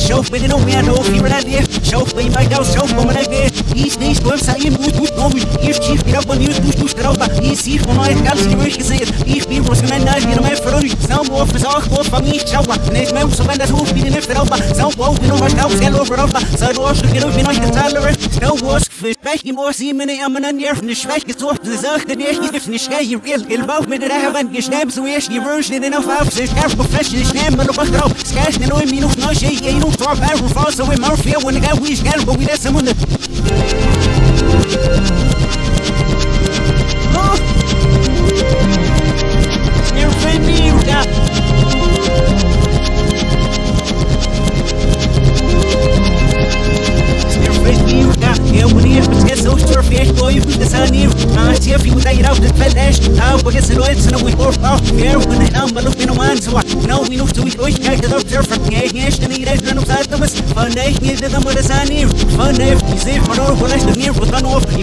Show, but you know me, I know if you're not there. Show, but you might know, show, but I get these days, go inside and move, move, move. If chief, get up on you, push, push, up. He's here for my where you say it. If we was gonna get a man for only some more for all, go for me, show. Next man, so when that's who feeding it for over. Some won't be no much now, sell over over. So I was to get up, me, I'm an near from the schweck, it's off the zach, the near, if the schweck, you real, il bouw met de haven, je stem, zo is je version in een fout, ze scherp, professional, stem, maar op een grauw, sketch, en nooit meer nog, nou, je, je, nog, toch, barrel, fall, so in. Oh! The sun. Ah, see you would get out the fed dash. Ah, but it's an oil, so we go off here when the down, but look in a one, so I know we know to we go, yeah, get up there from yeah, yeah, and he doesn't know that was fun day, he did them with the sun here. Fun day, you see, for all, when I stood near, was gone off, he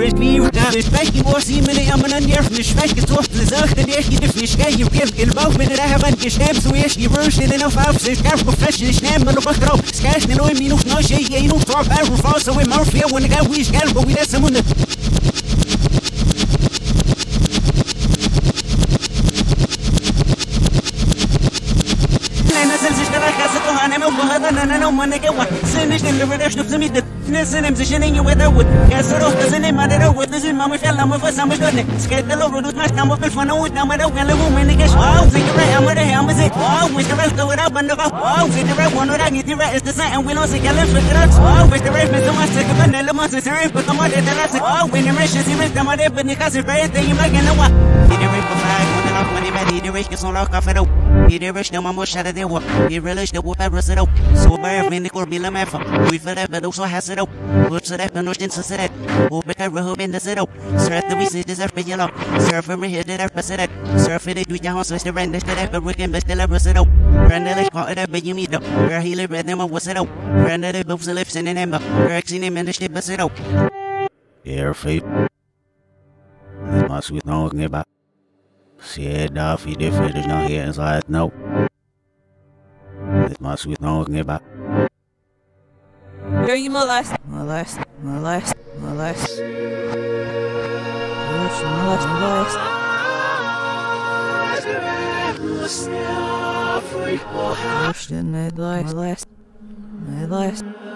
Snare friend me, yeah. Respect you, boss, even I'm an under from the schweck, it's off the zach, and if you definish, guy, you give it about me that I haven't gestemmt, so is you version enough out, so scarf professional, stem, but look up, scarce, no, I mean, no, she, you know, talk, I will fall, so we Murphy, when the guy we scared, but we let someone that. نسلم زشنين ودود كسروه تزني ما درود تزن ما مش الله ما فسا مش قدني سكت لو ردود مش نمو في الفنوت نمو لو كان لو من نكش واو زي كبرى أمر هي أمر زي واو مش كبرى كورا بندقة واو زي كبرى وانا راجي تبرى استساء ويلو سكلم فكرات واو مش كبرى في زمان سكبنا لما سسرين بكما تدرس واو بين مرش سيمس كما دبني كاسر فريت يما كنوا يدري up when they ready to rich, cause on lock off at the He the rich, no mama shot at the walk. He relish the whoop, I rest it up. So bear, me, Nicole, be la maffa. We feel that, but also has it up. Put to that, but no shins to that. Who make a robe in the sit up. Surf the wheeze, deserve for yellow. Surf every hit, the rest of that. Surf it, do your house, the rent, the that, but we can best the rest it up. Call it up, but you meet up. Where he live, them, what's it up. Brandelish, both the lips in an ember. Rex in him, and the shit, but sit up. Air fate. Must we know about? Gnibba. Se därför det för det nog här inside no. Det måste vi nog gnibba. Yo, you molest, molest, molest, molest. Molest, molest, molest. Molest, molest, molest, molest.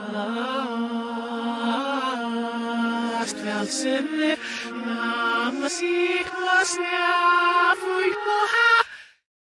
Musik was nervt, wo ich